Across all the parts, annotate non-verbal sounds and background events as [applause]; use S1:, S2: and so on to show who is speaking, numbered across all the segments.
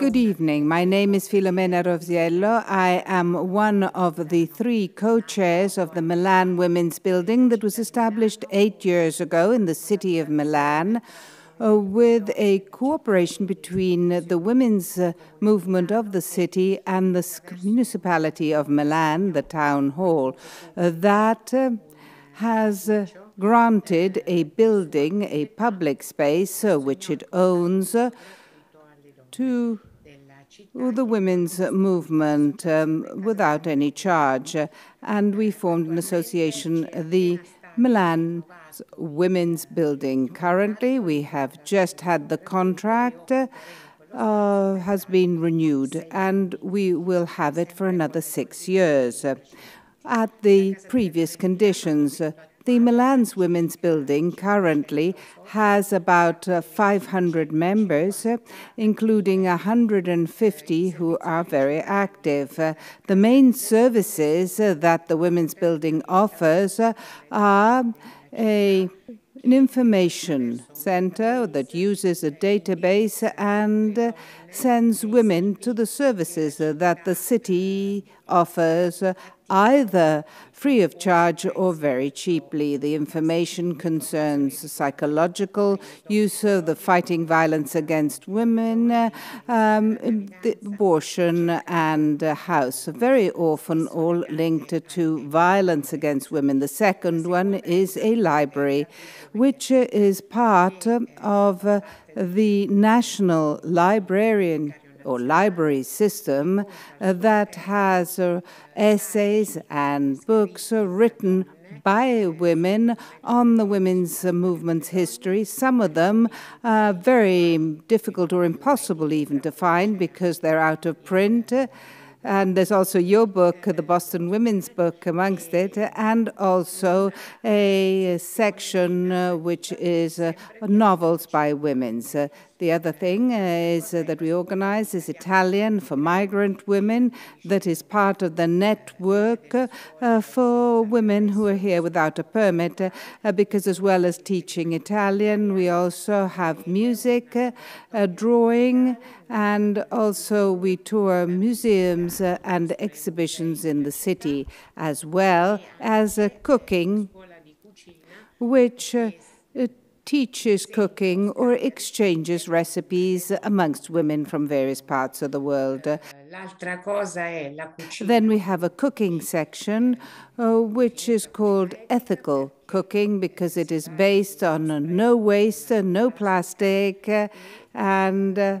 S1: Good evening. My name is Filomena Rosiello. I am one of the three co-chairs of the Milan Women's Building that was established eight years ago in the city of Milan uh, with a cooperation between the women's uh, movement of the city and the municipality of Milan, the town hall, uh, that uh, has uh, granted a building, a public space, uh, which it owns, uh, to the women's movement um, without any charge. And we formed an association, the Milan Women's Building. Currently, we have just had the contract. Uh, has been renewed, and we will have it for another six years. At the previous conditions, the Milan's Women's Building currently has about uh, 500 members, uh, including 150 who are very active. Uh, the main services that the Women's Building offers are a an information center that uses a database and sends women to the services that the city offers either free of charge or very cheaply. The information concerns psychological use of the fighting violence against women, um, abortion, and house. Very often, all linked to violence against women. The second one is a library, which is part of the National Librarian or library system uh, that has uh, essays and books uh, written by women on the women's movement's history. Some of them are very difficult or impossible even to find because they're out of print. And there's also your book, the Boston Women's Book, amongst it, and also a section uh, which is uh, novels by women. Uh, the other thing is that we organize is Italian for migrant women, that is part of the network uh, for women who are here without a permit, uh, because as well as teaching Italian, we also have music, uh, drawing, and also we tour museums and exhibitions in the city, as well as cooking, which teaches cooking or exchanges recipes amongst women from various parts of the world. Then we have a cooking section, uh, which is called ethical cooking because it is based on no waste, no plastic, and uh,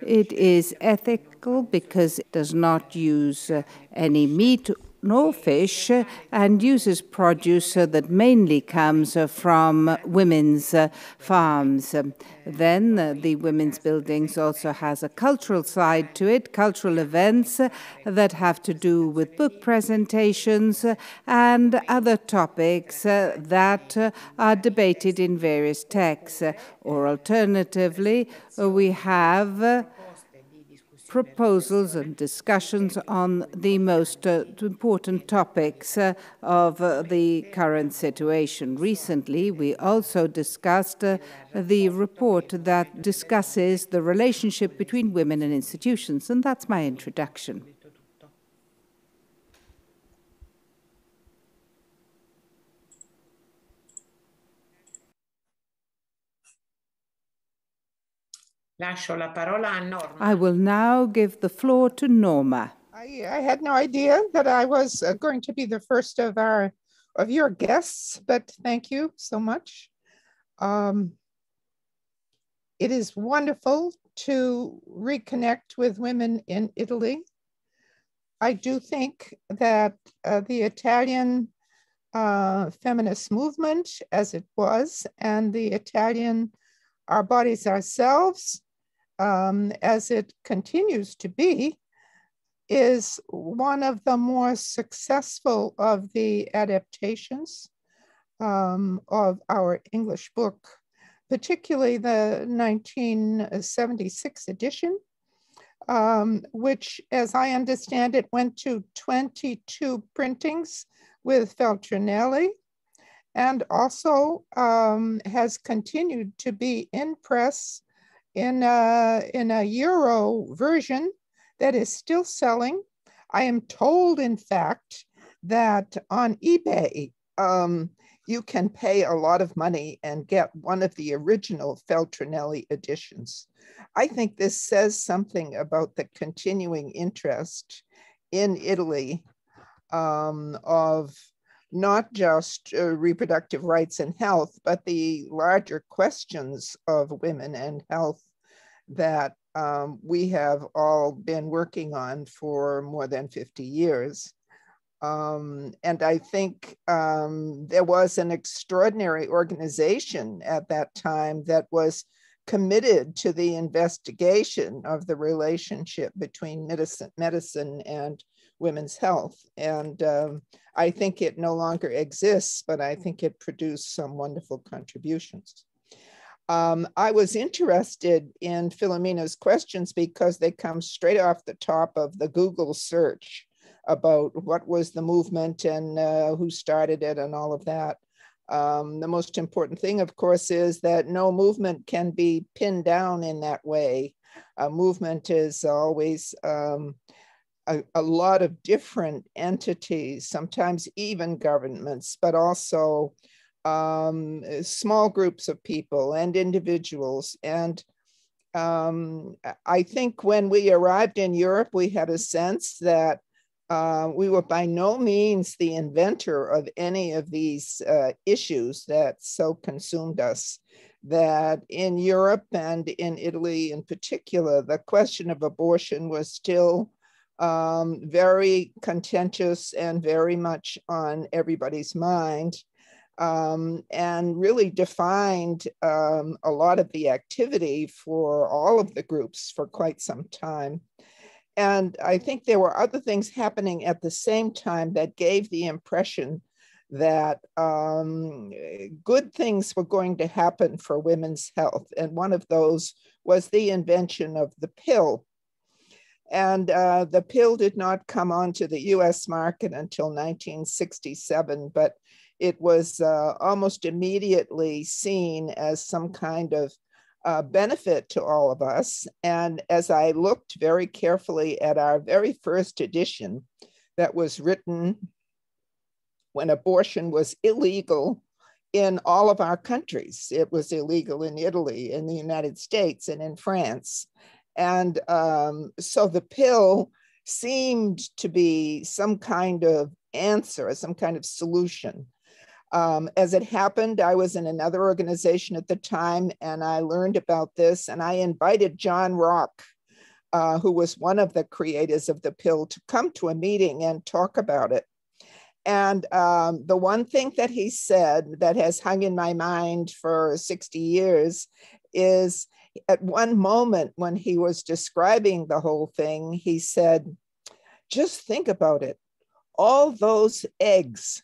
S1: it is ethical because it does not use uh, any meat nor fish and uses produce that mainly comes from women's uh, farms. Then uh, the women's buildings also has a cultural side to it, cultural events that have to do with book presentations and other topics uh, that are debated in various texts. Or alternatively, we have proposals and discussions on the most uh, important topics uh, of uh, the current situation. Recently, we also discussed uh, the report that discusses the relationship between women and institutions, and that's my introduction. I will now give the floor to Norma.
S2: I, I had no idea that I was uh, going to be the first of our of your guests, but thank you so much. Um, it is wonderful to reconnect with women in Italy. I do think that uh, the Italian uh, feminist movement, as it was, and the Italian Our Bodies Ourselves, um, as it continues to be, is one of the more successful of the adaptations um, of our English book, particularly the 1976 edition, um, which, as I understand it, went to 22 printings with Feltrinelli and also um, has continued to be in press in a, in a Euro version that is still selling. I am told, in fact, that on eBay, um, you can pay a lot of money and get one of the original Feltrinelli editions. I think this says something about the continuing interest in Italy um, of not just uh, reproductive rights and health, but the larger questions of women and health that um, we have all been working on for more than 50 years. Um, and I think um, there was an extraordinary organization at that time that was committed to the investigation of the relationship between medicine, medicine and women's health. And um, I think it no longer exists, but I think it produced some wonderful contributions. Um, I was interested in Filomena's questions because they come straight off the top of the Google search about what was the movement and uh, who started it and all of that. Um, the most important thing, of course, is that no movement can be pinned down in that way. A movement is always um, a, a, lot of different entities, sometimes even governments, but also um, small groups of people and individuals. And um, I think when we arrived in Europe, we had a sense that uh, we were by no means the inventor of any of these uh, issues that so consumed us. That in Europe and in Italy in particular, the question of abortion was still um, very contentious and very much on everybody's mind. Um, and really defined um, a lot of the activity for all of the groups for quite some time. And I think there were other things happening at the same time that gave the impression that um, good things were going to happen for women's health. And one of those was the invention of the pill. And uh, the pill did not come onto the US market until 1967, but it was uh, almost immediately seen as some kind of uh, benefit to all of us. And as I looked very carefully at our very first edition that was written when abortion was illegal in all of our countries, it was illegal in Italy, in the United States, and in France. And um, so the pill seemed to be some kind of answer, some kind of solution um, as it happened, I was in another organization at the time and I learned about this and I invited John Rock, uh, who was one of the creators of the pill, to come to a meeting and talk about it. And um, the one thing that he said that has hung in my mind for 60 years is at one moment when he was describing the whole thing, he said, just think about it. All those eggs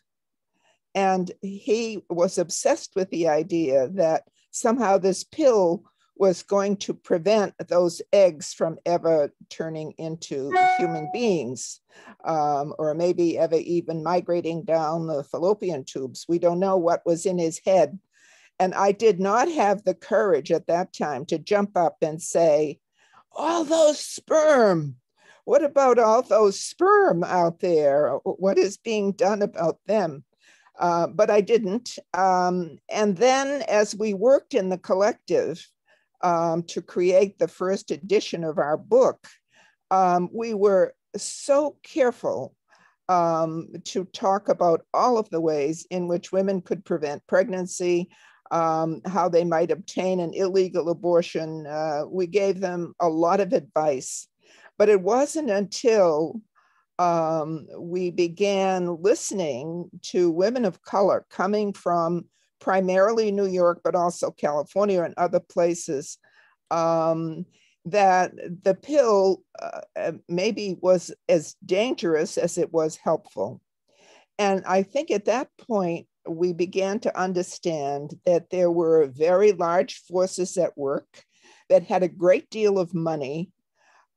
S2: and he was obsessed with the idea that somehow this pill was going to prevent those eggs from ever turning into human beings, um, or maybe ever even migrating down the fallopian tubes. We don't know what was in his head. And I did not have the courage at that time to jump up and say, all those sperm, what about all those sperm out there? What is being done about them? Uh, but I didn't. Um, and then as we worked in the collective um, to create the first edition of our book, um, we were so careful um, to talk about all of the ways in which women could prevent pregnancy, um, how they might obtain an illegal abortion. Uh, we gave them a lot of advice. But it wasn't until um, we began listening to women of color coming from primarily New York, but also California and other places, um, that the pill uh, uh, maybe was as dangerous as it was helpful. And I think at that point, we began to understand that there were very large forces at work that had a great deal of money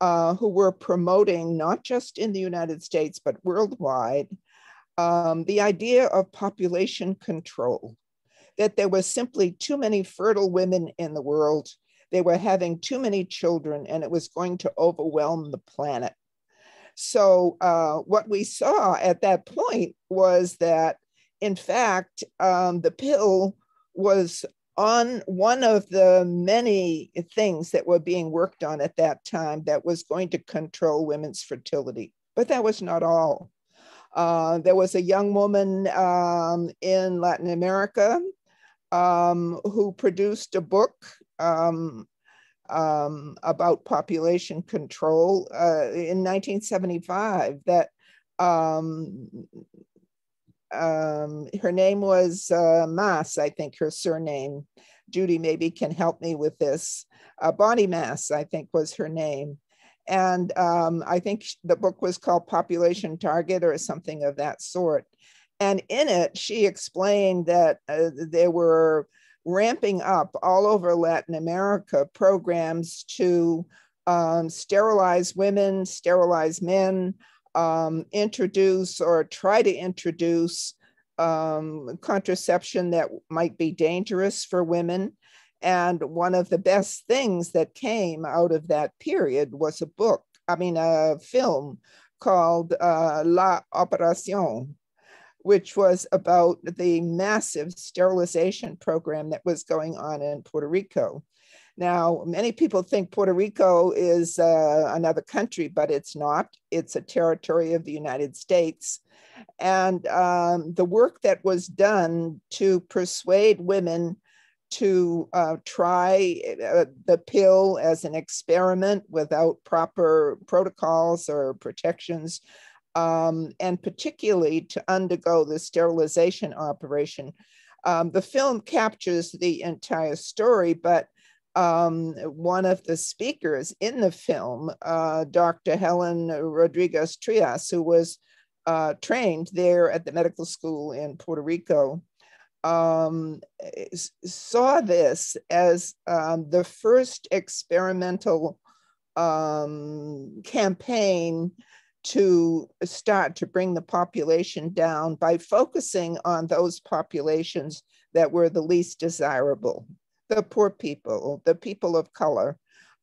S2: uh, who were promoting, not just in the United States, but worldwide, um, the idea of population control, that there was simply too many fertile women in the world, They were having too many children and it was going to overwhelm the planet. So, uh, what we saw at that point was that, in fact, um, the pill was on one of the many things that were being worked on at that time that was going to control women's fertility. But that was not all. Uh, there was a young woman um, in Latin America um, who produced a book um, um, about population control uh, in 1975 that um, her name was uh, Mass, I think her surname. Judy maybe can help me with this. Uh, Bonnie Mass, I think was her name. And um, I think the book was called Population Target or something of that sort. And in it, she explained that uh, were ramping up all over Latin America programs to um, sterilize women, sterilize men, um, introduce or try to introduce um, contraception that might be dangerous for women. And one of the best things that came out of that period was a book, I mean, a film called uh, La Operación, which was about the massive sterilization program that was going on in Puerto Rico. Now, many people think Puerto Rico is uh, another country, but it's not. It's a territory of the United States. And um, the work that was done to persuade women to uh, try uh, the pill as an experiment without proper protocols or protections um, and particularly to undergo the sterilization operation. Um, the film captures the entire story, but um, one of the speakers in the film, uh, Dr. Helen Rodriguez Trias, who was uh, trained there at the medical school in Puerto Rico, um, saw this as um, the first experimental um, campaign to start to bring the population down by focusing on those populations that were the least desirable the poor people, the people of color,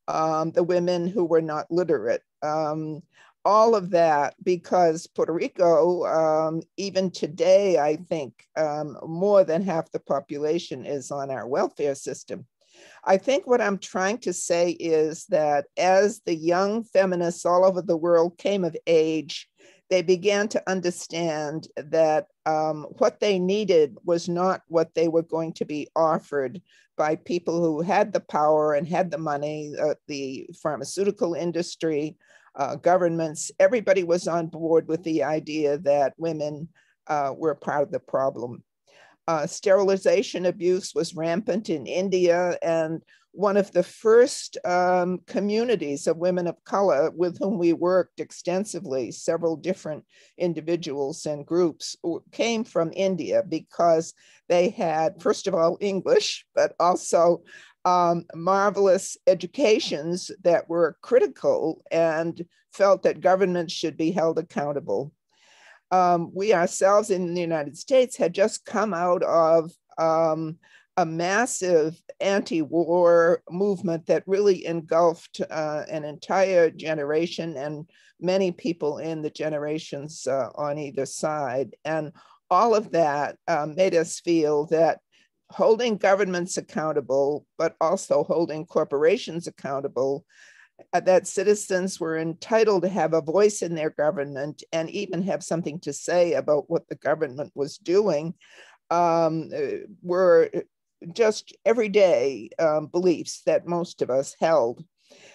S2: um, the women who were not literate. Um, all of that because Puerto Rico, um, even today, I think um, more than half the population is on our welfare system. I think what I'm trying to say is that as the young feminists all over the world came of age, they began to understand that um, what they needed was not what they were going to be offered by people who had the power and had the money, uh, the pharmaceutical industry, uh, governments. Everybody was on board with the idea that women uh, were part of the problem. Uh, sterilization abuse was rampant in India, and one of the first um, communities of women of color with whom we worked extensively, several different individuals and groups came from India because they had, first of all, English, but also um, marvelous educations that were critical and felt that governments should be held accountable. Um, we ourselves in the United States had just come out of um, a massive anti war movement that really engulfed uh, an entire generation and many people in the generations uh, on either side. And all of that um, made us feel that holding governments accountable, but also holding corporations accountable, uh, that citizens were entitled to have a voice in their government and even have something to say about what the government was doing um, uh, were just everyday um, beliefs that most of us held.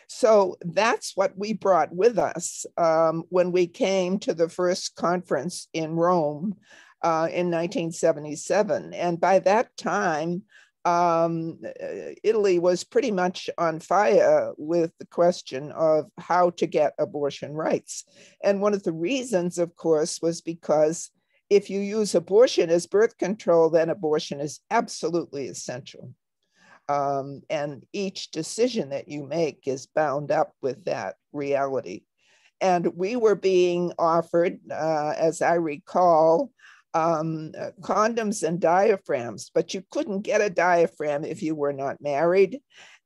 S2: So that's what we brought with us um, when we came to the first conference in Rome uh, in 1977. And by that time, um, Italy was pretty much on fire with the question of how to get abortion rights. And one of the reasons, of course, was because if you use abortion as birth control, then abortion is absolutely essential. Um, and each decision that you make is bound up with that reality. And we were being offered, uh, as I recall, um, condoms and diaphragms, but you couldn't get a diaphragm if you were not married.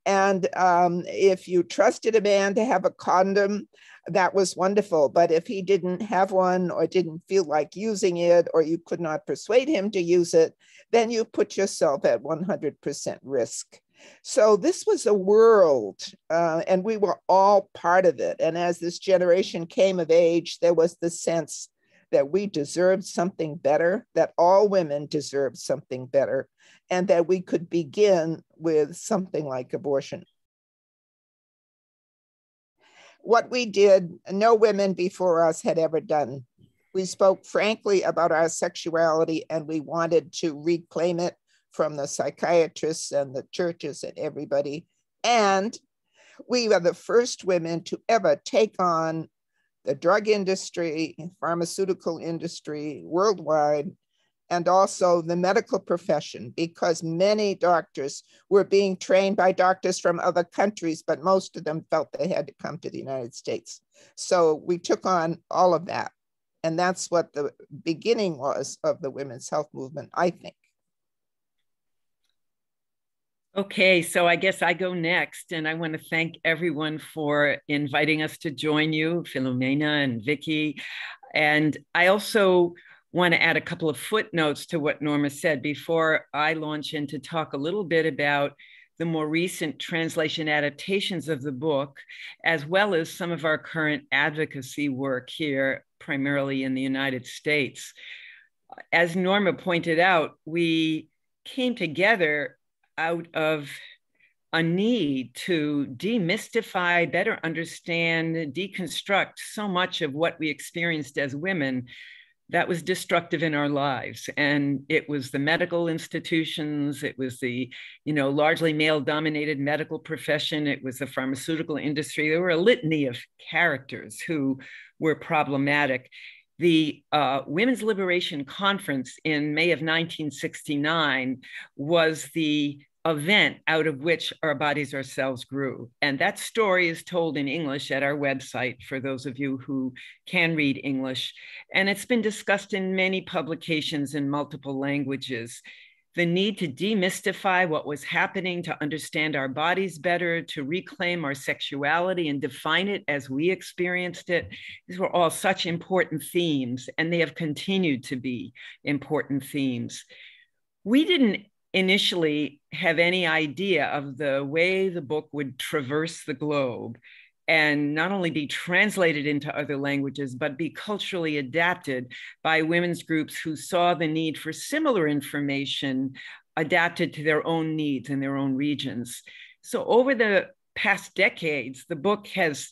S2: And um, if you trusted a man to have a condom, that was wonderful. But if he didn't have one or didn't feel like using it, or you could not persuade him to use it, then you put yourself at 100% risk. So this was a world, uh, and we were all part of it. And as this generation came of age, there was the sense that we deserved something better, that all women deserved something better, and that we could begin with something like abortion. What we did, no women before us had ever done. We spoke frankly about our sexuality and we wanted to reclaim it from the psychiatrists and the churches and everybody. And we were the first women to ever take on the drug industry, pharmaceutical industry worldwide, and also the medical profession, because many doctors were being trained by doctors from other countries, but most of them felt they had to come to the United States. So we took on all of that. And that's what the beginning was of the women's health movement, I think.
S3: Okay, so I guess I go next, and I want to thank everyone for inviting us to join you, Filomena and Vicky. And I also want to add a couple of footnotes to what Norma said before I launch in to talk a little bit about the more recent translation adaptations of the book, as well as some of our current advocacy work here, primarily in the United States. As Norma pointed out, we came together out of a need to demystify, better understand, deconstruct so much of what we experienced as women that was destructive in our lives. And it was the medical institutions it was the you know largely male dominated medical profession it was the pharmaceutical industry. There were a litany of characters who were problematic. The uh, Women's Liberation Conference in May of 1969 was the event out of which our bodies ourselves grew. And that story is told in English at our website for those of you who can read English. And it's been discussed in many publications in multiple languages. The need to demystify what was happening, to understand our bodies better, to reclaim our sexuality and define it as we experienced it. These were all such important themes, and they have continued to be important themes. We didn't initially have any idea of the way the book would traverse the globe and not only be translated into other languages, but be culturally adapted by women's groups who saw the need for similar information adapted to their own needs in their own regions. So, over the past decades, the book has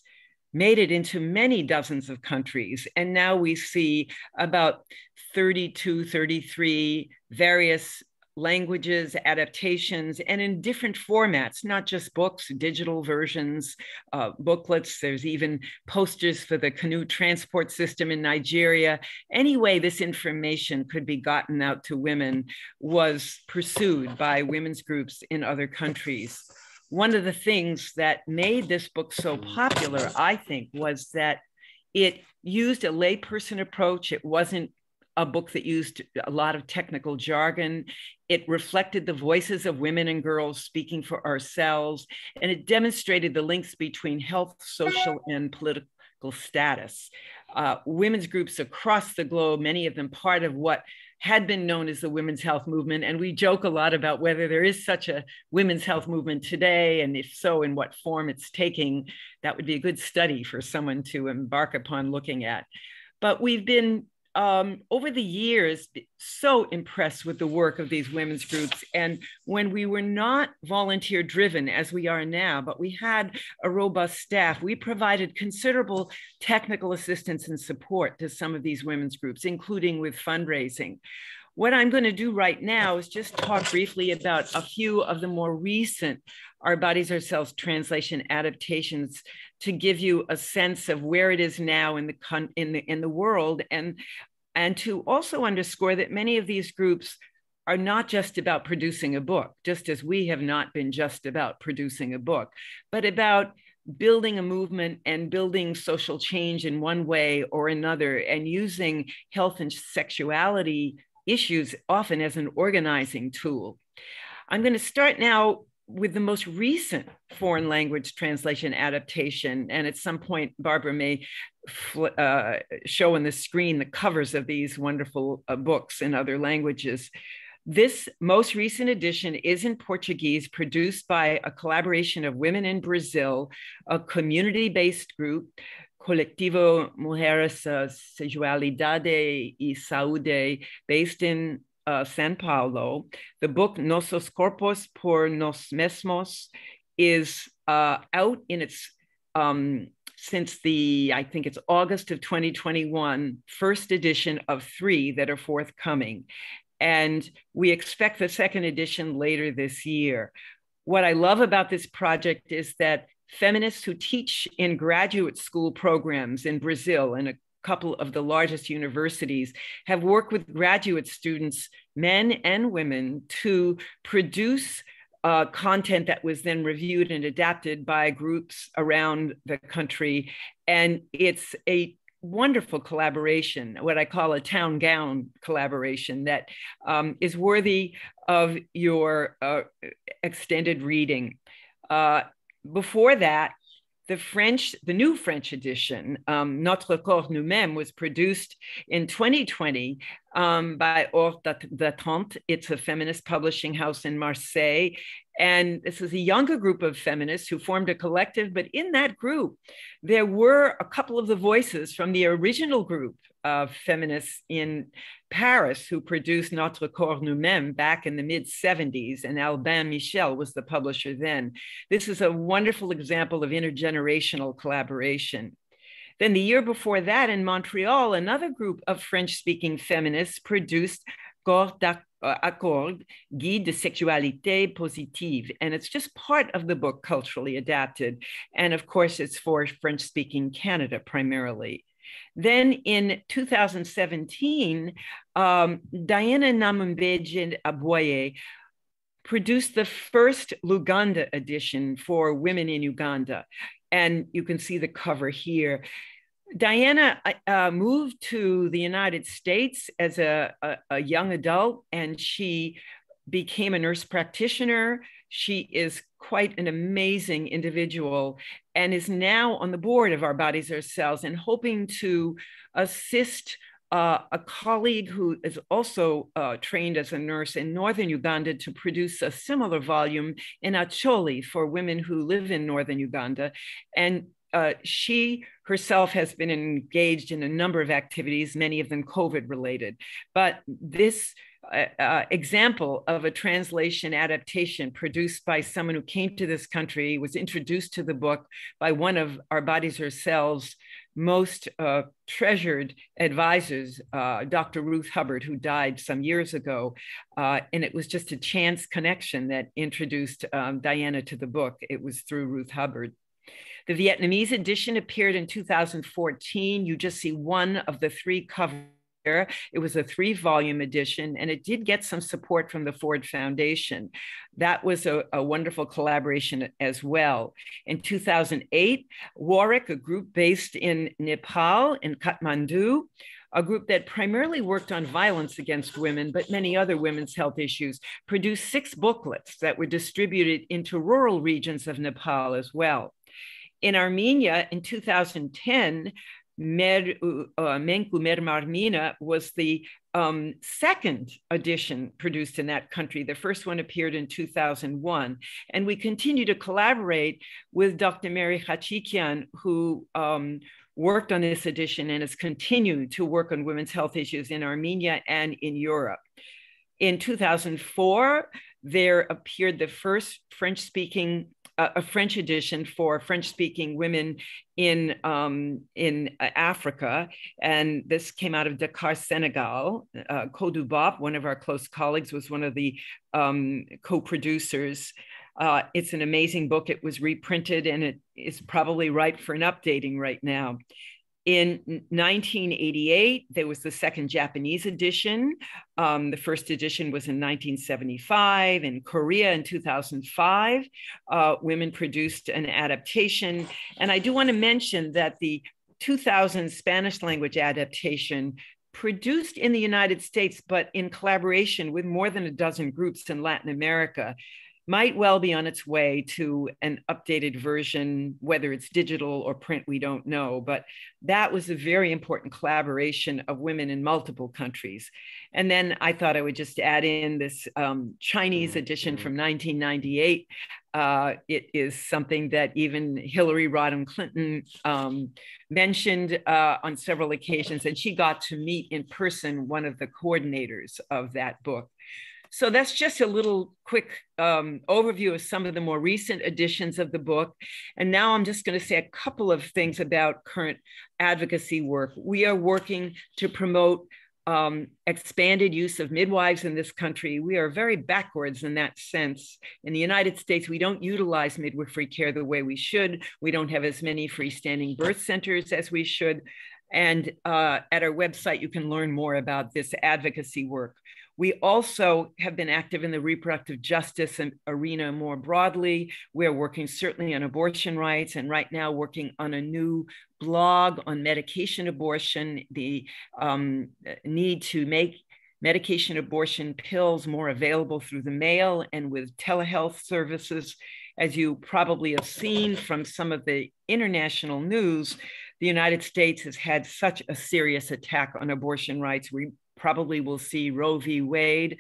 S3: made it into many dozens of countries. And now we see about 32, 33 various languages, adaptations, and in different formats, not just books, digital versions, uh, booklets. There's even posters for the canoe transport system in Nigeria. Any way this information could be gotten out to women was pursued by women's groups in other countries. One of the things that made this book so popular, I think, was that it used a layperson approach. It wasn't a book that used a lot of technical jargon. It reflected the voices of women and girls speaking for ourselves, and it demonstrated the links between health, social, and political status. Uh, women's groups across the globe, many of them part of what had been known as the women's health movement. And we joke a lot about whether there is such a women's health movement today, and if so, in what form it's taking. That would be a good study for someone to embark upon looking at. But we've been um, over the years so impressed with the work of these women's groups. And when we were not volunteer driven as we are now, but we had a robust staff, we provided considerable technical assistance and support to some of these women's groups, including with fundraising. What I'm going to do right now is just talk briefly about a few of the more recent Our Bodies Ourselves translation adaptations to give you a sense of where it is now in the in the in the world and and to also underscore that many of these groups are not just about producing a book, just as we have not been just about producing a book, but about building a movement and building social change in one way or another and using health and sexuality issues often as an organizing tool. I'm going to start now with the most recent foreign language translation adaptation. And at some point, Barbara may uh, show on the screen the covers of these wonderful uh, books in other languages. This most recent edition is in Portuguese, produced by a collaboration of women in Brazil, a community based group, Colectivo Mulheres Sexualidade e Saúde, based in uh, Sao Paulo. The book Nossos Corpos por Nós Mesmos is uh, out in its um, since the I think it's August of 2021, first edition of three that are forthcoming, and we expect the second edition later this year. What I love about this project is that feminists who teach in graduate school programs in Brazil and a couple of the largest universities have worked with graduate students, men and women, to produce uh, content that was then reviewed and adapted by groups around the country. And it's a wonderful collaboration, what I call a town gown collaboration that um, is worthy of your uh, extended reading. Uh, before that, the French, the new French edition, um, Notre Corps Nous-mêmes, was produced in 2020 um, by Hors d'Atteinte. It's a feminist publishing house in Marseille. And this is a younger group of feminists who formed a collective. But in that group, there were a couple of the voices from the original group of feminists in Paris who produced Notre Corps Nous-mêmes back in the mid 70s, and Albin Michel was the publisher then. This is a wonderful example of intergenerational collaboration. Then the year before that in Montreal, another group of French speaking feminists produced Corps d'Accord, uh, Guide de Sexualité Positive. And it's just part of the book, culturally adapted. And of course, it's for French speaking Canada primarily. Then in 2017, um, Diana Namumbejja Abwoye produced the first Luganda edition for women in Uganda. And you can see the cover here. Diana uh, moved to the United States as a, a, a young adult and she became a nurse practitioner. She is quite an amazing individual and is now on the board of Our Bodies, Ourselves and hoping to assist uh, a colleague who is also uh, trained as a nurse in northern Uganda to produce a similar volume in Acholi for women who live in northern Uganda. And uh, she herself has been engaged in a number of activities, many of them COVID related. But this uh, example of a translation adaptation produced by someone who came to this country, was introduced to the book by one of Our Bodies Ourselves most uh, treasured advisors, uh, Dr. Ruth Hubbard, who died some years ago. Uh, and it was just a chance connection that introduced um, Diana to the book. It was through Ruth Hubbard. The Vietnamese edition appeared in 2014. You just see one of the three covers it was a three volume edition, and it did get some support from the Ford Foundation. That was a, a wonderful collaboration as well. In 2008, WOREC, a group based in Nepal, in Kathmandu, a group that primarily worked on violence against women, but many other women's health issues, produced six booklets that were distributed into rural regions of Nepal as well. In Armenia in 2010, Mer, uh, Menku Mermarmina was the um, second edition produced in that country. The first one appeared in 2001. And we continue to collaborate with Dr. Mary Hachikian, who um, worked on this edition and has continued to work on women's health issues in Armenia and in Europe. In 2004, there appeared the first French speaking a French edition for French-speaking women in um, in uh, Africa, and this came out of Dakar, Senegal. Uh, Codou Bop, one of our close colleagues, was one of the um, co-producers. Uh, it's an amazing book. It was reprinted, and it is probably ripe for an updating right now. In 1988, there was the second Japanese edition. Um, the first edition was in 1975. In Korea in 2005, uh, women produced an adaptation. And I do want to mention that the 2000 Spanish language adaptation produced in the United States, but in collaboration with more than a dozen groups in Latin America, might well be on its way to an updated version, whether it's digital or print, we don't know. But that was a very important collaboration of women in multiple countries. And then I thought I would just add in this um, Chinese edition from 1998. Uh, it is something that even Hillary Rodham Clinton um, mentioned uh, on several occasions, and she got to meet in person one of the coordinators of that book. So that's just a little quick um, overview of some of the more recent editions of the book. And now I'm just going to say a couple of things about current advocacy work. We are working to promote um, expanded use of midwives in this country. We are very backwards in that sense. In the United States, we don't utilize midwifery care the way we should. We don't have as many freestanding birth centers as we should. And uh, at our website, you can learn more about this advocacy work. We also have been active in the reproductive justice arena more broadly. We're working certainly on abortion rights and right now working on a new blog on medication abortion, the um, need to make medication abortion pills more available through the mail and with telehealth services. As you probably have seen from some of the international news, the United States has had such a serious attack on abortion rights. We probably will see Roe v. Wade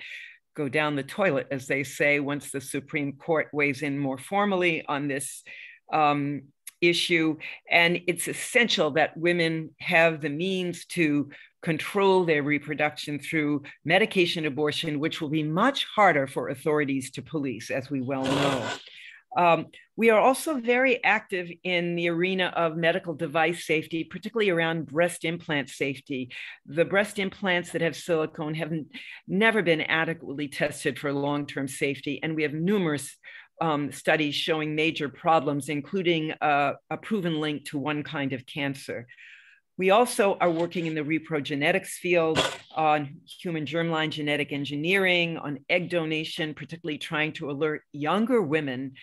S3: go down the toilet, as they say, once the Supreme Court weighs in more formally on this um, issue. And it's essential that women have the means to control their reproduction through medication abortion, which will be much harder for authorities to police, as we well know. Um, we are also very active in the arena of medical device safety, particularly around breast implant safety. The breast implants that have silicone have never been adequately tested for long term safety, and we have numerous um, studies showing major problems, including uh, a proven link to one kind of cancer. We also are working in the reprogenetics field on human germline genetic engineering, on egg donation, particularly trying to alert younger women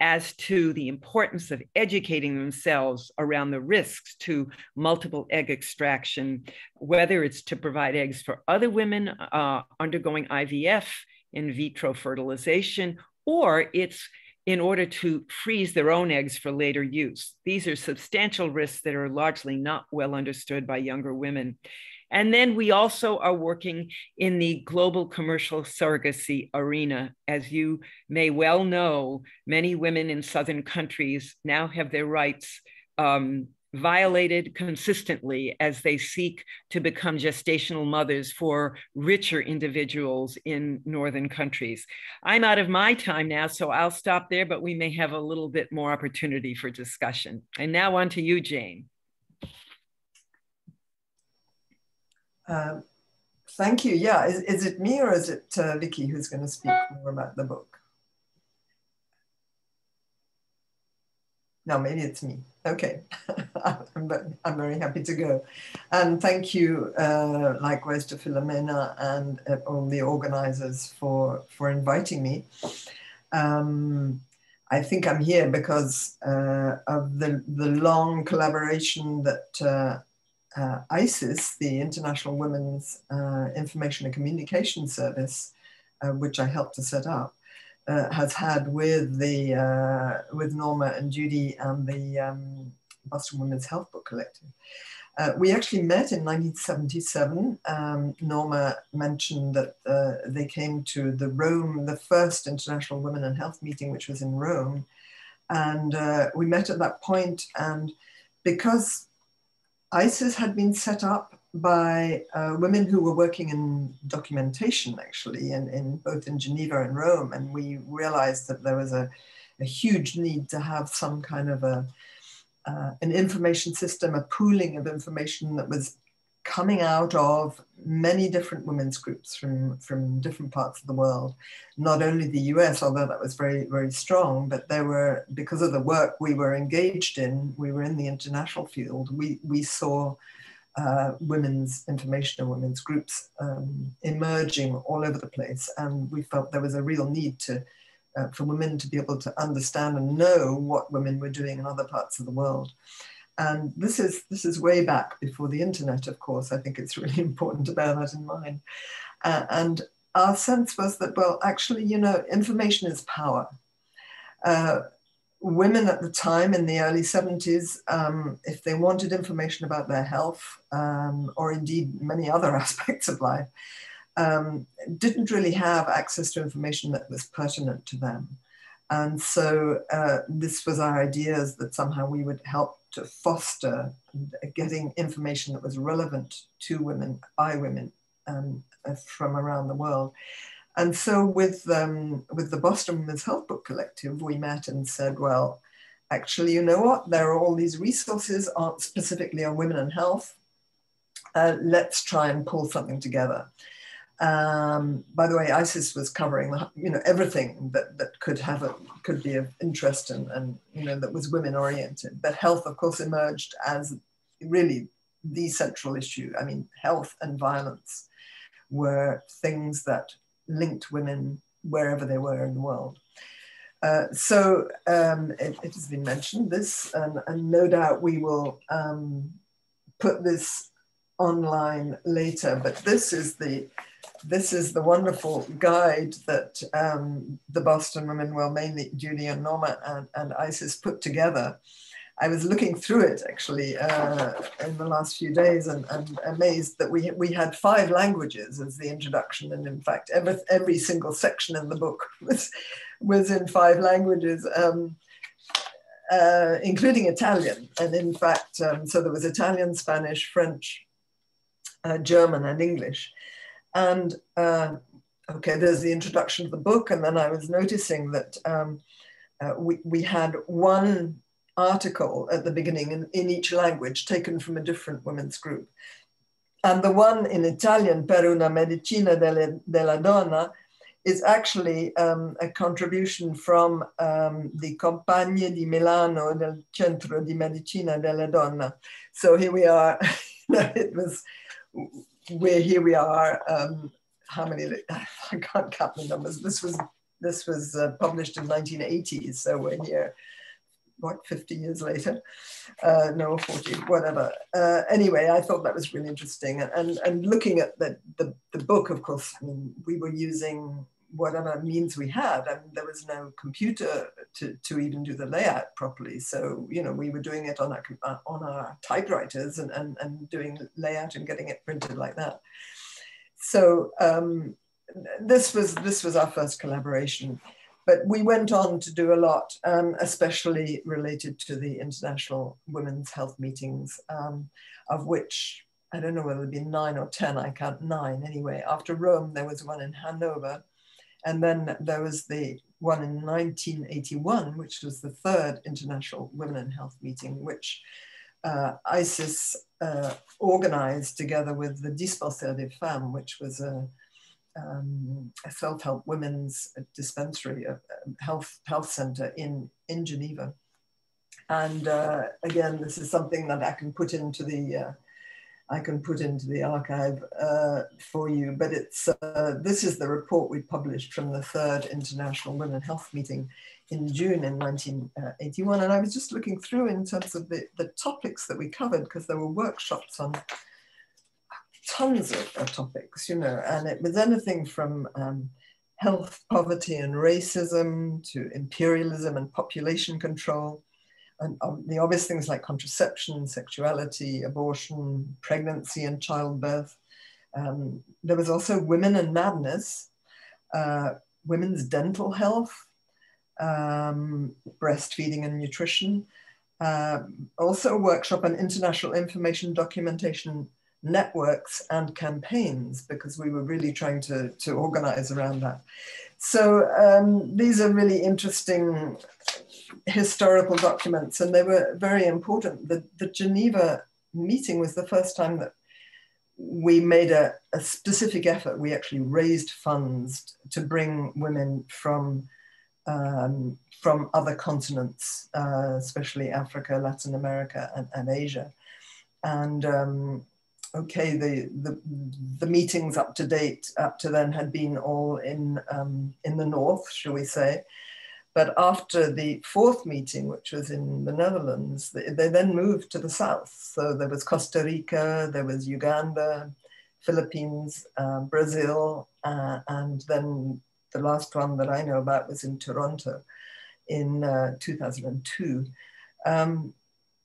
S3: as to the importance of educating themselves around the risks to multiple egg extraction, whether it's to provide eggs for other women uh, undergoing IVF, in vitro fertilization, or it's in order to freeze their own eggs for later use. These are substantial risks that are largely not well understood by younger women. And then we also are working in the global commercial surrogacy arena. As you may well know, many women in Southern countries now have their rights um, violated consistently as they seek to become gestational mothers for richer individuals in Northern countries. I'm out of my time now, so I'll stop there, but we may have a little bit more opportunity for discussion. And now on to you, Jane.
S4: Um, thank you. Yeah, is, is it me or is it uh, Vicky who's going to speak more about the book? No, maybe it's me. Okay, [laughs] I'm, I'm very happy to go. And thank you, uh, likewise to Filomena and uh, all the organizers for, for inviting me. Um, I think I'm here because uh, of the, the long collaboration that uh, ISIS, the International Women's uh, Information and Communication Service, uh, which I helped to set up, uh, has had with the uh, with Norma and Judy and the um, Boston Women's Health Book Collective. Uh, we actually met in 1977. Um, Norma mentioned that they came to the Rome, the first International Women and Health meeting, which was in Rome, and we met at that point. And because ISIS had been set up by uh, women who were working in documentation, actually, in, in, both in Geneva and Rome. And we realized that there was a, a huge need to have some kind of a, uh, an information system, a pooling of information that was coming out of many different women's groups from, from different parts of the world, not only the US, although that was very, very strong, but there were, because of the work we were engaged in, we were in the international field, we, we saw uh, women's information and women's groups um, emerging all over the place. And we felt there was a real need to, uh, for women to be able to understand and know what women were doing in other parts of the world. And this is, this is way back before the internet, of course. I think it's [laughs] really important to bear that in mind. Uh, and our sense was that, well, actually, you know, information is power. Uh, women at the time in the early 70s, um, if they wanted information about their health, um, or indeed many other [laughs] aspects of life, um, didn't really have access to information that was pertinent to them. And so uh, this was our ideas that somehow we would help to foster getting information that was relevant to women by women um, uh, from around the world. And so with, um, with the Boston Women's Health Book Collective, we met and said, well, actually, you know what? There are all these resources aren't specifically on women and health. Uh, let's try and pull something together. Um, by the way, ISIS was covering you know everything that, that could have a could be of interest and, and you know that was women oriented. But health, of course, emerged as really the central issue. I mean, health and violence were things that linked women wherever they were in the world. Uh, so um, it, it, has been mentioned this, and, and no doubt we will um, put this online later. But this is the this is the wonderful guide that um, the Boston Women, well, mainly Judy and Norma and, and Isis put together. I was looking through it actually uh, in the last few days and, and, amazed that we, we had five languages as the introduction. And in fact, every, every single section in the book [laughs] was, was in five languages, um, uh, including Italian. And in fact, um, so there was Italian, Spanish, French, uh, German, and English. And uh, okay, there's the introduction of the book, and then I was noticing that um, uh, we, we had one article at the beginning in, in each language taken from a different women's group. And the one in Italian, Per una medicina delle, della donna, is actually um, a contribution from um, the Compagne di Milano del Centro di Medicina della Donna. So here we are. [laughs] it was where here we are. Um, how many? [laughs] I can't count the numbers. This was this was uh, published in 1980s, so we're here. What 50 years later? Uh, no, 40, whatever. Uh, anyway, I thought that was really interesting, and and, looking at the, the the book, of course, I mean, we were using whatever means we had. I mean, there was no computer to, to even do the layout properly. So, you know, we were doing it on our, on our typewriters and, and, and doing layout and getting it printed like that. So um, this, was, this was our first collaboration. But we went on to do a lot, um, especially related to the International Women's Health Meetings, um, of which I don't know whether it'd be nine or 10, I count nine anyway. After Rome, there was one in Hanover and then there was the one in 1981, which was the third International Women in Health meeting, which uh, ISIS uh, organized together with the Dispensaire des Femmes, which was a, um, a self-help women's dispensary, a, health, health center in, in Geneva. And uh, again, this is something that I can put into the uh, I can put into the archive uh, for you, but it's uh, this is the report we published from the third International Women Health Meeting in June in 1981. And I was just looking through in terms of the, the topics that we covered because there were workshops on tons of, of, topics, you know, and it was anything from um, health, poverty and racism to imperialism and population control and um, the obvious things like contraception, sexuality, abortion, pregnancy, and childbirth. Um, there was also women and madness, uh, women's dental health, um, breastfeeding and nutrition. Uh, also, a workshop on international information documentation networks and campaigns because we were really trying to, to organize around that. So um, these are really interesting historical documents and they were very important. The, the Geneva meeting was the first time that we made a, a specific effort. We actually raised funds to bring women from um, from other continents, uh, especially Africa, Latin America, and, and Asia. And um, okay, the, the, the meetings up to date, up to then had been all in, um, in the north, shall we say. But after the fourth meeting, which was in the Netherlands, they, they then moved to the south. So there was Costa Rica, there was Uganda, Philippines, uh, Brazil, uh, and then the last one that I know about was in Toronto in uh, 2002. Um,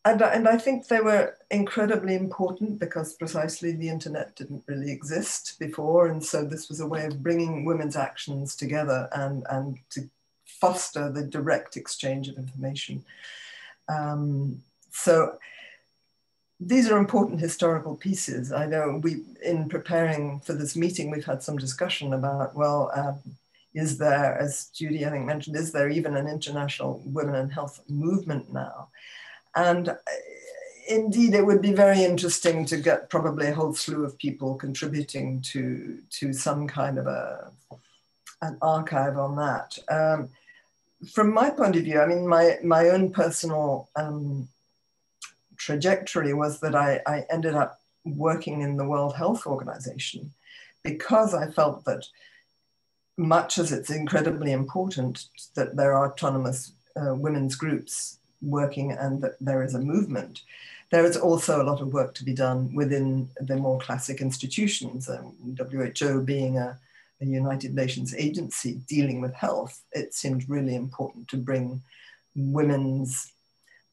S4: and, and I think they were incredibly important because precisely the internet didn't really exist before. And so this was a way of bringing women's actions together and, and to foster the direct exchange of information. Um, so these are important historical pieces. I know we, in preparing for this meeting, we've had some discussion about, well, um, is there, as Judy, I think mentioned, is there even an international women and health movement now? And uh, indeed, it would be very interesting to get probably a whole slew of people contributing to, to some kind of a, an archive on that. Um, from my point of view, I mean, my, my own personal um, trajectory was that I, I ended up working in the World Health Organization because I felt that much as it's incredibly important that there are autonomous uh, women's groups working and that there is a movement, there is also a lot of work to be done within the more classic institutions, um, WHO being a, a United Nations agency dealing with health, it seemed really important to bring women's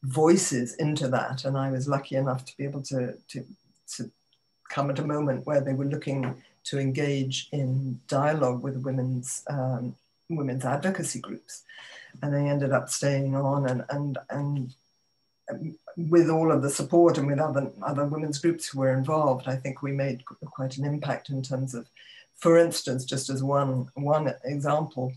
S4: voices into that. And I was lucky enough to be able to, to, to come at a moment where they were looking to engage in dialogue with women's, um, women's advocacy groups. And they ended up staying on and, and, and with all of the support and with other, other women's groups who were involved, I think we made quite an impact in terms of, for instance, just as one, one example,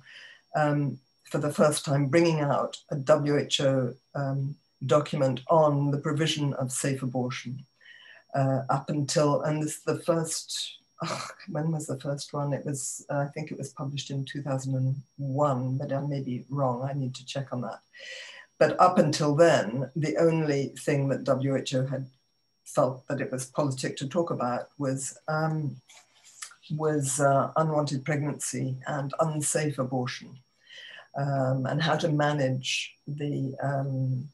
S4: um, for the first time bringing out a WHO um, document on the provision of safe abortion uh, up until, and this is the first, oh, when was the first one? It was, uh, I think it was published in 2001, but I may be wrong. I need to check on that. But up until then, the only thing that WHO had felt that it was politic to talk about was um, was uh, unwanted pregnancy and unsafe abortion, um, and how to manage the um,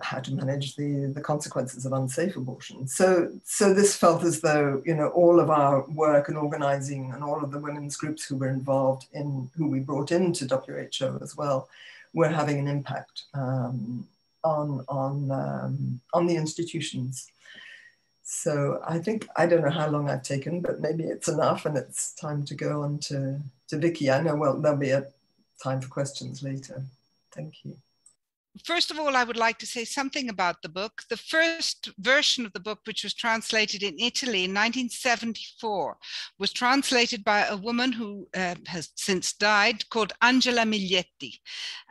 S4: how to manage the, the consequences of unsafe abortion. So, so this felt as though, you know, all of our work and organizing and all of the women's groups who were involved in, who we brought into WHO as well, were having an impact um, on, on, um, on the institutions. So I think, I don't know how long I've taken, but maybe it's enough and it's time to go on to, to Vicky. I know, well, there'll be a time for questions later. Thank you
S5: first of all, I would like to say something about the book. The first version of the book, which was translated in Italy in 1974, was translated by a woman who uh, has since died called Angela Miglietti.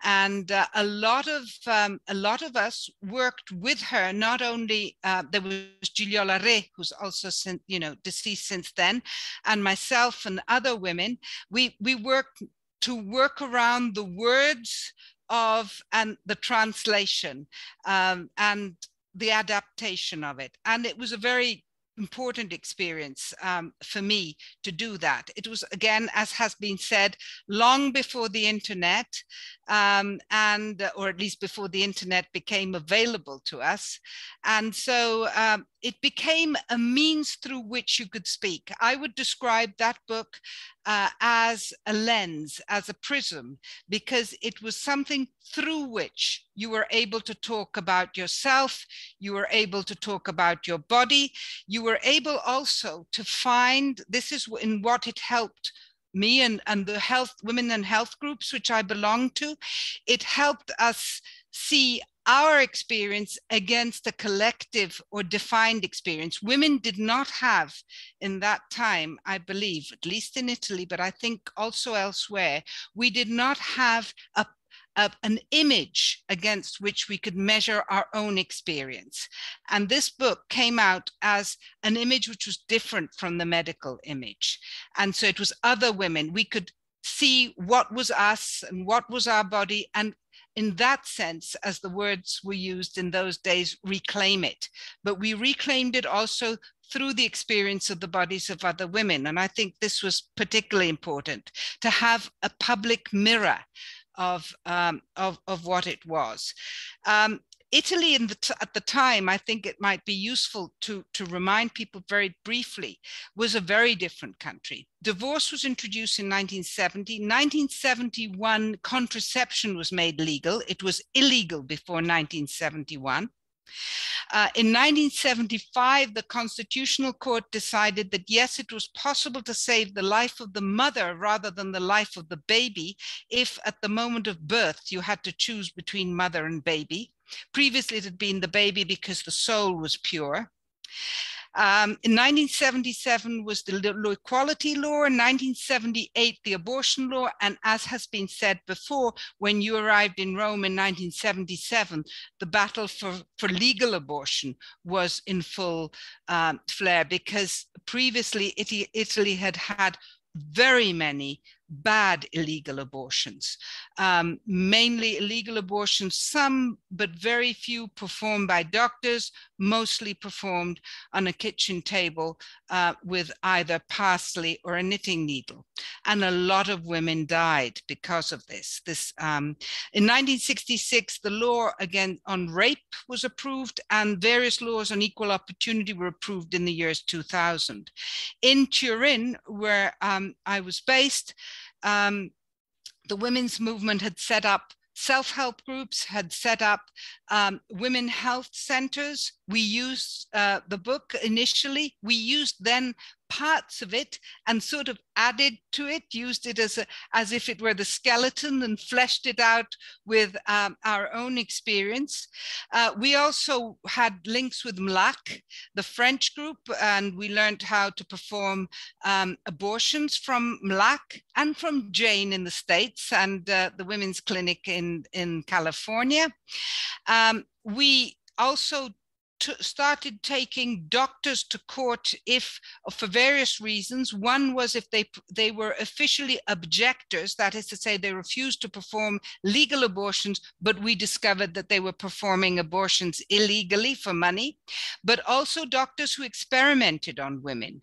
S5: And uh, a lot of um, a lot of us worked with her. Not only uh, there was Gigliola Re, who's also since, you know deceased since then, and myself and other women. We we worked to work around the words of and the translation um, and the adaptation of it. And it was a very important experience um, for me to do that. It was, again, as has been said, long before the internet, um, and or at least before the internet became available to us. And so um, it became a means through which you could speak. I would describe that book uh, as a lens, as a prism, because it was something through which you were able to talk about yourself, you were able to talk about your body, you were able also to find this is in what it helped me and, and the health women and health groups which I belong to, it helped us see our experience against a collective or defined experience. Women did not have in that time, I believe, at least in Italy, but I think also elsewhere, we did not have a an image against which we could measure our own experience. And this book came out as an image which was different from the medical image. And so it was other women. We could see what was us and what was our body and in that sense, as the words were used in those days, reclaim it. But we reclaimed it also through the experience of the bodies of other women. And I think this was particularly important to have a public mirror of, um, of, of what it was. Um, Italy the at the time, I think it might be useful to, to remind people very briefly, was a very different country. Divorce was introduced in 1970. 1971, contraception was made legal. It was illegal before 1971. Uh, in 1975, the Constitutional Court decided that yes, it was possible to save the life of the mother rather than the life of the baby if at the moment of birth you had to choose between mother and baby. Previously, it had been the baby because the soul was pure. Um, in 1977 was the equality law, in 1978 the abortion law, and as has been said before, when you arrived in Rome in 1977, the battle for, for legal abortion was in full um, flare because previously Italy, Italy had had very many bad illegal abortions, um, mainly illegal abortions, some but very few performed by doctors, mostly performed on a kitchen table uh, with either parsley or a knitting needle. And a lot of women died because of this. This um, In 1966, the law again on rape was approved and various laws on equal opportunity were approved in the years 2000. In Turin, where um, I was based, um, the women's movement had set up self-help groups had set up um, women health centers. We used uh, the book initially. We used then parts of it and sort of added to it, used it as, a, as if it were the skeleton and fleshed it out with um, our own experience. Uh, we also had links with MLAC, the French group, and we learned how to perform um, abortions from MLAC and from Jane in the States and uh, the Women's Clinic in, in California. Um, we also started taking doctors to court if for various reasons. One was if they they were officially objectors that is to say they refused to perform legal abortions but we discovered that they were performing abortions illegally for money. But also doctors who experimented on women.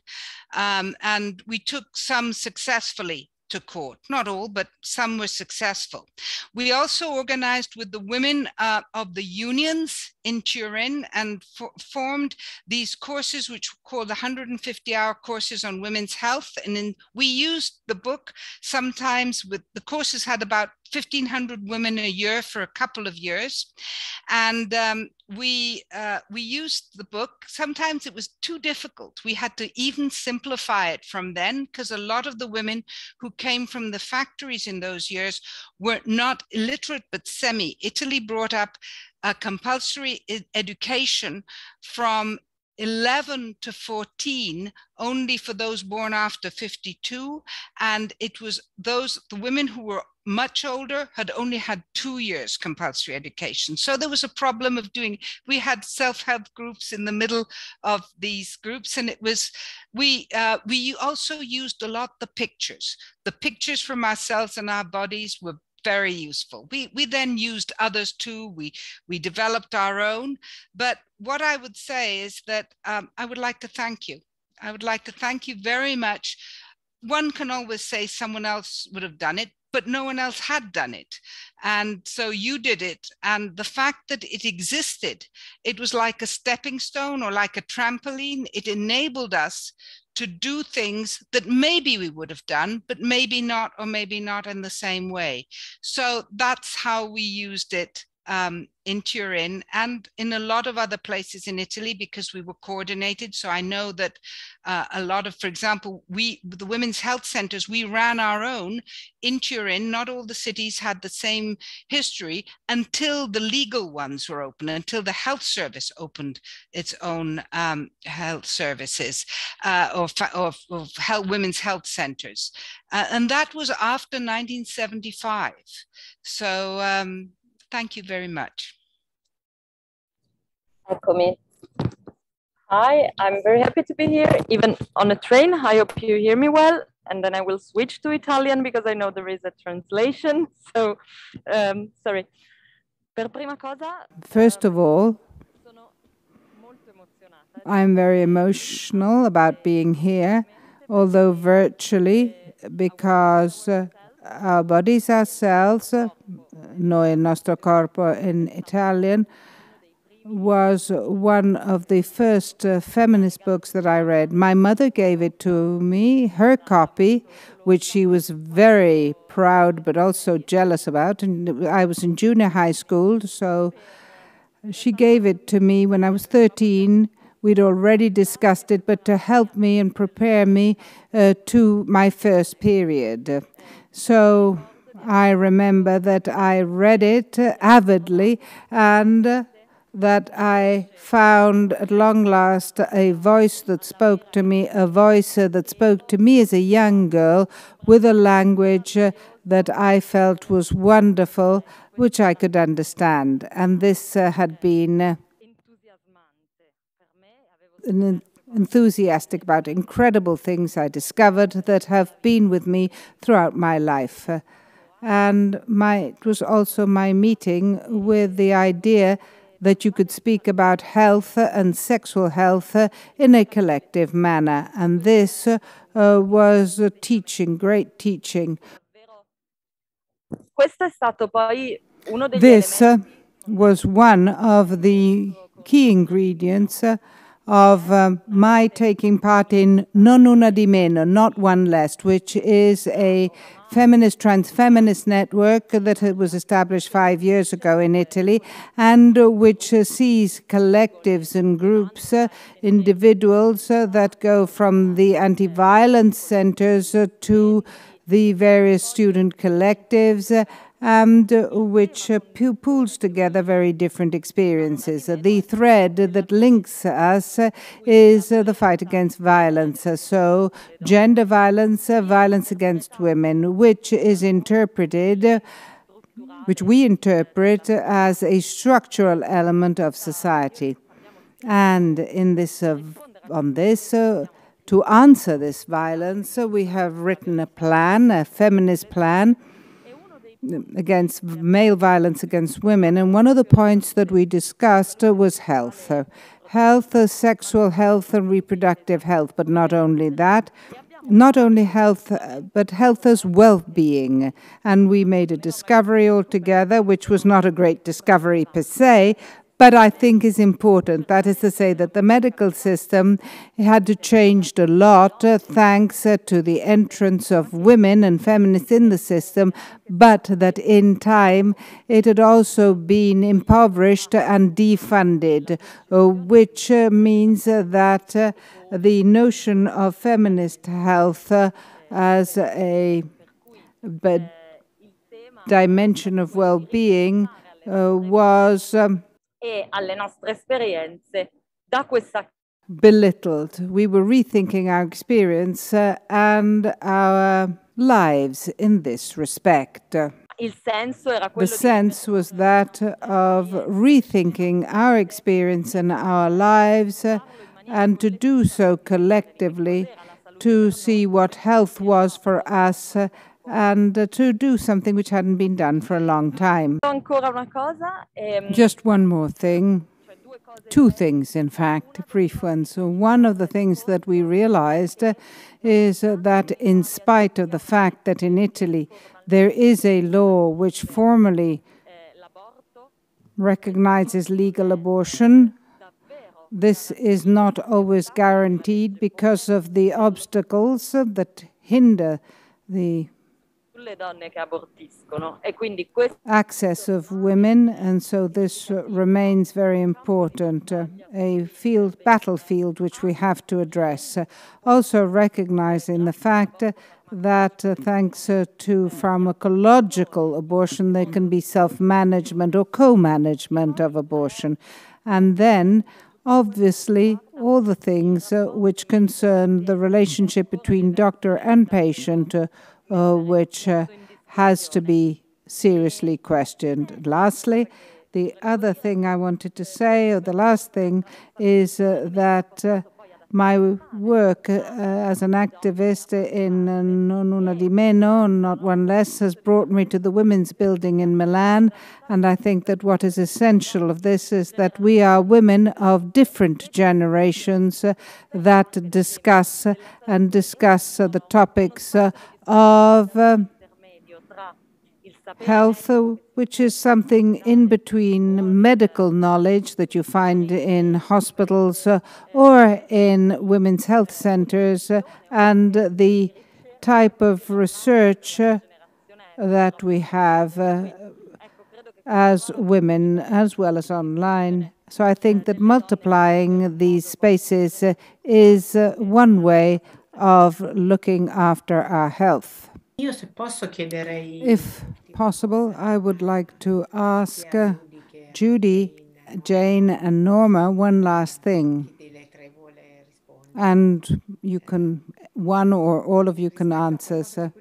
S5: Um, and we took some successfully to court. Not all, but some were successful. We also organized with the women uh, of the unions in Turin and formed these courses, which were called 150 hour courses on women's health. And then we used the book sometimes with the courses had about 1,500 women a year for a couple of years. And um, we, uh, we used the book. Sometimes it was too difficult. We had to even simplify it from then because a lot of the women who came from the factories in those years were not illiterate, but semi. Italy brought up a compulsory education from 11 to 14 only for those born after 52 and it was those the women who were much older had only had two years compulsory education. So there was a problem of doing we had self-help groups in the middle of these groups. And it was we uh, we also used a lot the pictures. The pictures from ourselves and our bodies were very useful. We, we then used others too. We, we developed our own. But what I would say is that um, I would like to thank you. I would like to thank you very much. One can always say someone else would have done it, but no one else had done it. And so you did it. And the fact that it existed, it was like a stepping stone or like a trampoline. It enabled us to do things that maybe we would have done, but maybe not, or maybe not in the same way. So that's how we used it um, in Turin and in a lot of other places in Italy because we were coordinated. So I know that uh, a lot of, for example, we, the women's health centers, we ran our own in Turin. Not all the cities had the same history until the legal ones were open, until the health service opened its own um, health services uh, or, or, or health, women's health centers. Uh, and that was after 1975. So um, thank you very much.
S6: Eccomi. Hi, I'm very happy to be here, even on a train. I hope you hear me well. And then I will switch to Italian because I know there is a translation. [laughs] So, um, sorry.
S5: First of all, I'm very emotional about being here, although virtually, because uh, our bodies, ourselves, noi il nostro corpo in Italian,
S1: was one of the first uh, feminist books that I read. My mother gave it to me, her copy, which she was very proud but also jealous about. And I was in junior high school, so she gave it to me when I was 13. We'd already discussed it, but to help me and prepare me uh, to my first period. So I remember that I read it avidly and that I found at long last a voice that spoke to me, a voice that spoke to me as a young girl with a language that I felt was wonderful, which I could understand. And this uh, had been uh, enthusiastic about incredible things I discovered that have been with me throughout my life. Uh, and my, it was also my meeting with the idea that you could speak about health and sexual health in a collective manner. And this uh, was a teaching, great teaching. This uh, was one of the key ingredients uh, of um, my taking part in Non Una di Meno, Not One Less, which is a feminist trans-feminist network that was established five years ago in Italy and which uh, sees collectives and groups, uh, individuals uh, that go from the anti-violence centers uh, to the various student collectives uh, and which uh, pulls together very different experiences. The thread that links us is the fight against violence. So, gender violence, violence against women, which is interpreted which we interpret as a structural element of society. And in this, uh, on this, uh, to answer this violence, uh, we have written a plan, a feminist plan, against male violence against women. And one of the points that we discussed was health. Health, sexual health, and reproductive health, but not only that, not only health, but health as well being. And we made a discovery altogether, which was not a great discovery per se, but I think is important. That is to say that the medical system had to change a lot uh, thanks uh, to the entrance of women and feminists in the system, but that in time it had also been impoverished and defunded, uh, which uh, means that uh, the notion of feminist health uh, as a dimension of well-being was um, e alle nostre esperienze da questa belittled. We were rethinking our experience uh, and our lives in this respect. the sense was that of rethinking our experience and our lives uh, and to do so collectively to see what health was for us uh, and uh, to do something which hadn't been done for a long time. Ehm, Just one more thing. Two things, in fact, brief ones. So one of the things that we realized uh, is uh, that, in spite of the fact that in Italy there is a law which formally recognizes legal abortion, this is not always guaranteed because of the obstacles that hinder the access of women, and so this remains very important, uh, a field, battlefield which we have to address. Uh, also recognizing the fact that uh, thanks uh, to pharmacological abortion, there can be self-management or co-management of abortion. And then obviously all the things uh, which concern the relationship between doctor and patient uh, which uh, has to be seriously questioned. Lastly, the other thing I wanted to say, or the last thing, is uh, that uh, my work uh, as an activist in uh, Non Una di Meno, Not One Less, has brought me to the Women's Building in Milan. And I think that what is essential of this is that we are women of different generations uh, that discuss and discuss the topics of health, which is something in between medical knowledge that you find in hospitals uh, or in women's health centers uh, and the type of research uh, that we have uh, as women as well as online. So I think that multiplying these spaces uh, is uh, one way of looking after our health. If possible, I would like to ask uh, Judy, Jane, and Norma one last thing. And you can, one or all of you can answer. So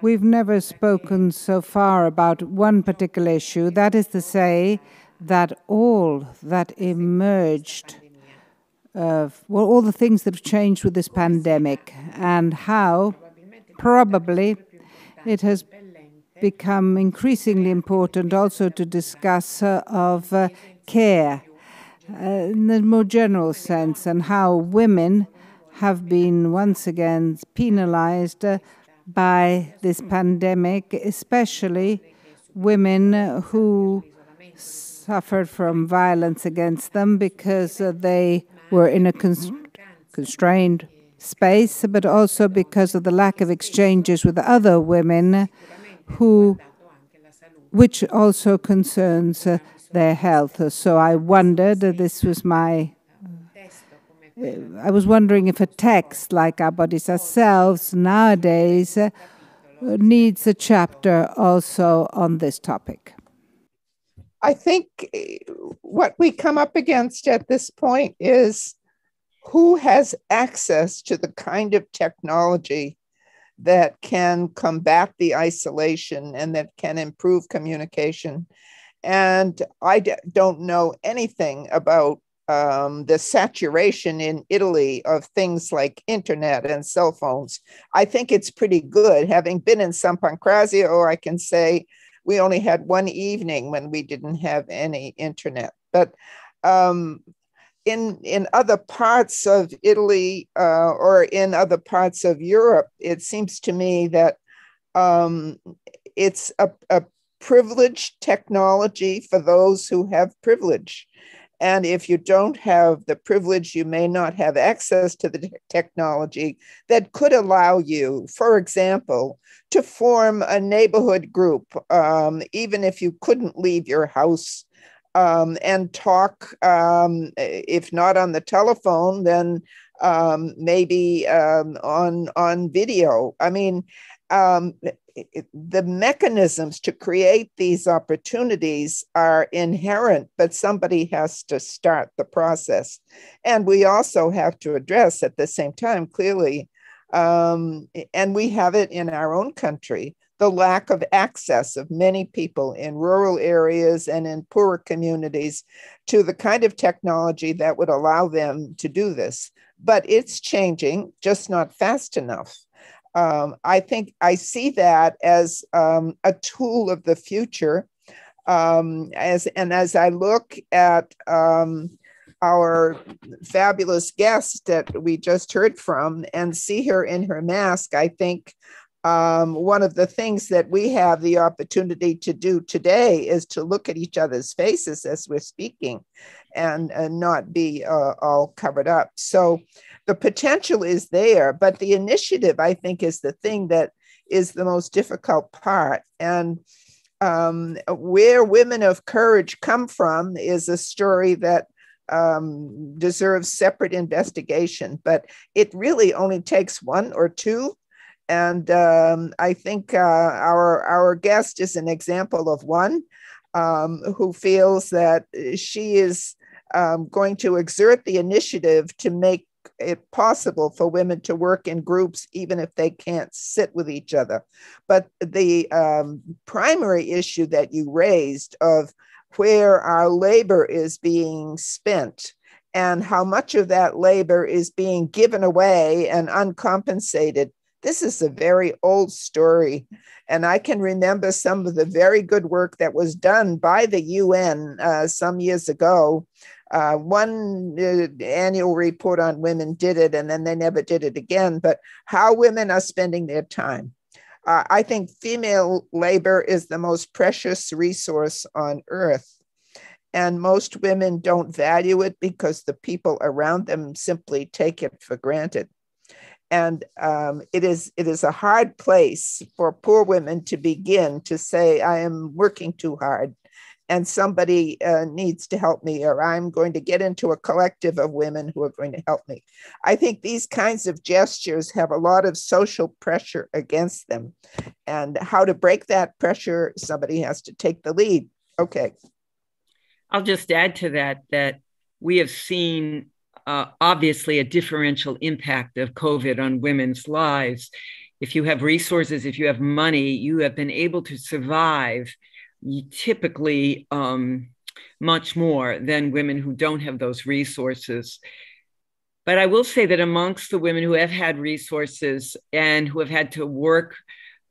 S1: we've never spoken so far about one particular issue. That is to say, that all that emerged, uh, well, all the things that have changed with this pandemic, and how probably it has become increasingly important also to discuss uh, of uh, care uh, in the more general sense and how women have been once again penalized uh, by this pandemic, especially women who suffered from violence against them because uh, they were in a constrained space, but also because of the lack of exchanges with other women who, which also concerns uh, their health. So I wondered, uh, this was my, uh, I was wondering if a text like Our Bodies Ourselves nowadays uh, needs a chapter also on this topic.
S2: I think eh, what we come up against at this point is who has access to the kind of technology that can combat the isolation and that can improve communication. And I d- don't know anything about um, the saturation in Italy of things like internet and cell phones. I think it's pretty good. Having been in San Pancrazio, I can say we only had one evening when we didn't have any internet. But um, in in other parts of Italy uh, or in other parts of Europe, it seems to me that um, it's a, a privileged technology for those who have privilege. And if you don't have the privilege, you may not have access to the technology that could allow you, for example, to form a neighborhood group, um, even if you couldn't leave your house. Um, and talk, um, if not on the telephone, then um, maybe um, on on video. I mean, the mechanisms to create these opportunities are inherent, but somebody has to start the process. And we also have to address at the same time, clearly, um, and we have it in our own country, the lack of access of many people in rural areas and in poorer communities to the kind of technology that would allow them to do this. But it's changing, just not fast enough um, I think I see that as um, a tool of the future. Um, as and as I look at um, our fabulous guest that we just heard from and see her in her mask, I think um, one of the things that we have the opportunity to do today is to look at each other's faces as we're speaking and, and not be uh, all covered up. So the potential is there, but the initiative, I think, is the thing that is the most difficult part. And um, where women of courage come from is a story that um, deserves separate investigation, but it really only takes one or two. And um, I think uh, our our guest is an example of one um, who feels that she is um, going to exert the initiative to make it possible for women to work in groups even if they can't sit with each other. But the um, primary issue that you raised of where our labor is being spent and how much of that labor is being given away and uncompensated. This is a very old story. And I can remember some of the very good work that was done by the UN uh, some years ago uh, one uh, annual report on women did it and then they never did it again, but how women are spending their time. Uh, I think female labor is the most precious resource on earth. And most women don't value it because the people around them simply take it for granted. And um, it is it is a hard place for poor women to begin to say, I am working too hard and somebody uh, needs to help me, or I'm going to get into a collective of women who are going to help me. I think these kinds of gestures have a lot of social pressure against them. And how to break that pressure, somebody has to take the lead. Okay.
S3: I'll just add to that that we have seen uh, obviously a differential impact of COVID on women's lives. If you have resources, if you have money, you have been able to survive typically um, much more than women who don't have those resources. But I will say that amongst the women who have had resources and who have had to work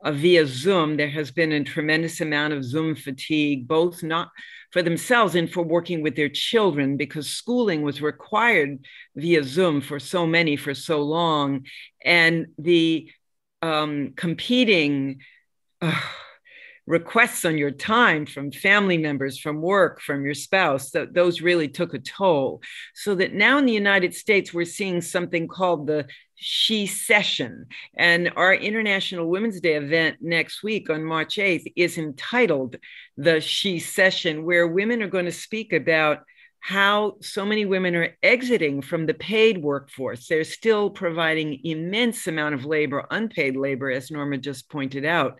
S3: uh, via Zoom, there has been a tremendous amount of Zoom fatigue, both not for themselves and for working with their children, because schooling was required via Zoom for so many for so long. And the um, competing, uh, requests on your time from family members, from work, from your spouse, that those really took a toll. So that now in the United States, we're seeing something called the Shecession. And our International Women's Day event next week on March 8th is entitled the Shecession, where women are going to speak about how so many women are exiting from the paid workforce. They're still providing immense amount of labor, unpaid labor, as Norma just pointed out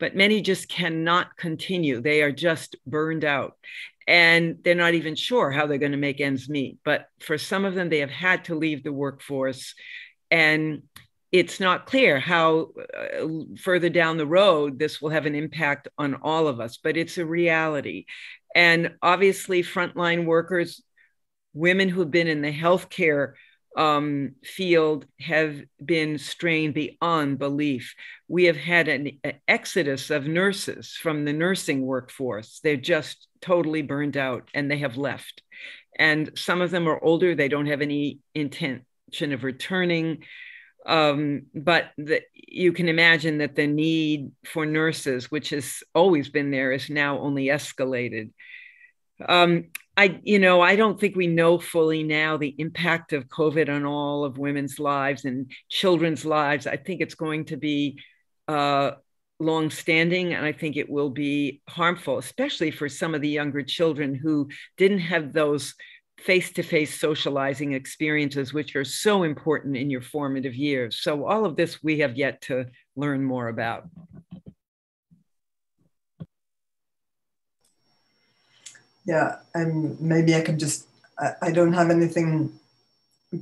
S3: but many just cannot continue. They are just burned out and they're not even sure how they're going to make ends meet. But for some of them, they have had to leave the workforce. And it's not clear how uh, further down the road this will have an impact on all of us, but it's a reality. And obviously, frontline workers, women who've been in the healthcare um, field have been strained beyond belief. We have had an, exodus of nurses from the nursing workforce. They're just totally burned out and they have left. And some of them are older, they don't have any intention of returning. Um, but the, you can imagine that the need for nurses, which has always been there, is now only escalated. Um, I, you know, I don't think we know fully now the impact of COVID on all of women's lives and children's lives. I think it's going to be uh, long-standing, and I think it will be harmful, especially for some of the younger children who didn't have those face-to-face socializing experiences, which are so important in your formative years. So all of this we have yet to learn more about.
S4: Yeah, and maybe I can just, I, I don't have anything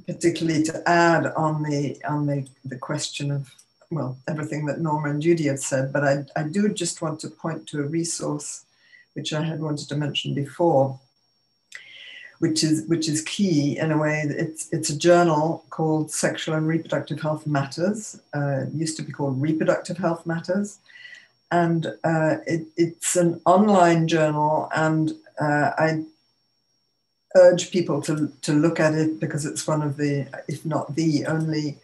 S4: particularly to add on the on the, the question of well everything that Norma and Judy have said, but I, I do just want to point to a resource which I had wanted to mention before, which is which is key in a way. It's it's a journal called Sexual and Reproductive Health Matters. Uh, used to be called Reproductive Health Matters, and uh, it, it's an online journal and uh, I urge people to, to look at it because it's one of the, if not the only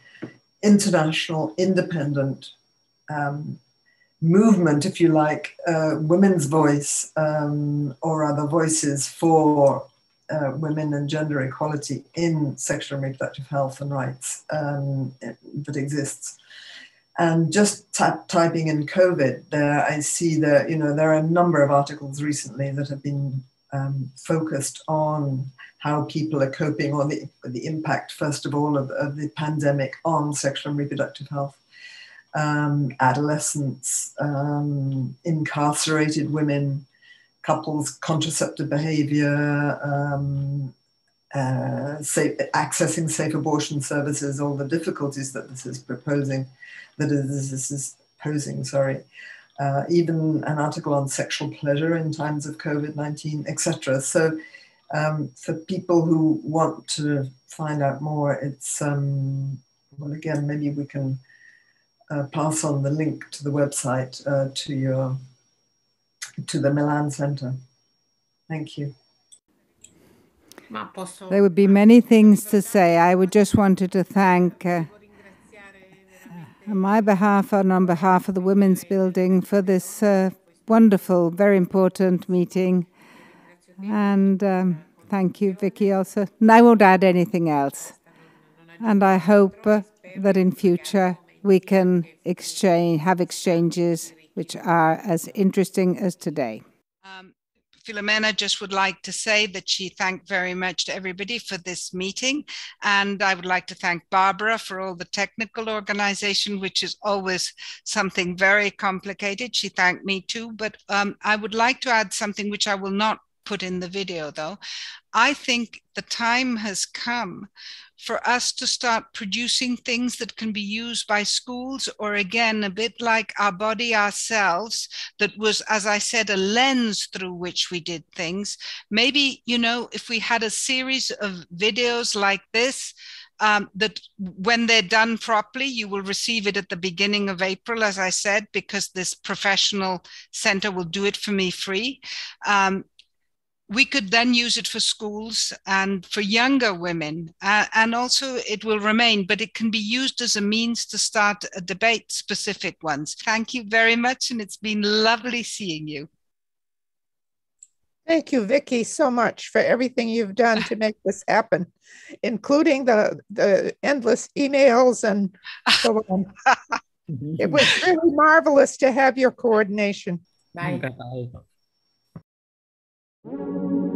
S4: international independent um, movement, if you like, uh, women's voice um, or other voices for uh, women and gender equality in sexual and reproductive health and rights um, that exists. And just typing in COVID, there I see that you know there are a number of articles recently that have been um, focused on how people are coping or the, the impact, first of all, of, of the pandemic on sexual and reproductive health. Um, adolescents, um, incarcerated women, couples, contraceptive behavior, um, uh, safe, accessing safe abortion services, all the difficulties that this is proposing that is, this is posing, sorry. Uh, even an article on sexual pleasure in times of COVID 19, etc. So, um, for people who want to find out more, it's, um, well, again, maybe we can uh, pass on the link to the website uh, to your to the Milan Center. Thank you.
S1: There would be many things to say. I would just wanted to thank uh, on my behalf and on behalf of the Women's Building for this uh, wonderful, very important meeting. And um, thank you, Vicky, also. And I won't add anything else. And I hope uh, that in future we can exchange, have exchanges which are as interesting as today.
S5: Um, Filomena just would like to say that she thanked very much to everybody for this meeting. And I would like to thank Barbara for all the technical organization, which is always something very complicated. She thanked me too. But um, I would like to add something which I will not put in the video though. I think the time has come for us to start producing things that can be used by schools, or again, a bit like our body ourselves, that was, as I said, a lens through which we did things. Maybe, you know, if we had a series of videos like this, um, that when they're done properly, you will receive it at the beginning of April, as I said, because this professional center will do it for me free. Um, we could then use it for schools and for younger women. Uh, and also, it will remain, but it can be used as a means to start a debate, specific ones. Thank you very much. And it's been lovely seeing you.
S2: Thank you, Vicky, so much for everything you've done to make this happen, including the, the endless emails and so on. [laughs] it was really marvelous to have your coordination.
S7: Bye.
S3: Bye. Música